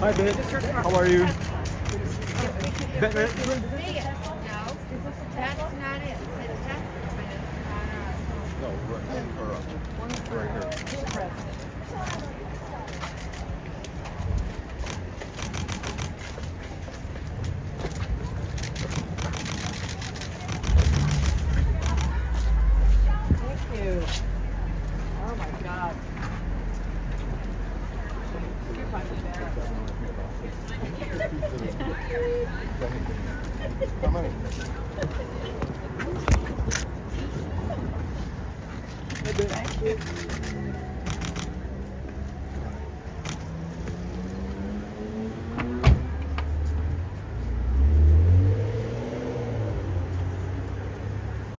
Hi, Ben. How are you? Ben? That's not it. No, right here. Thank you.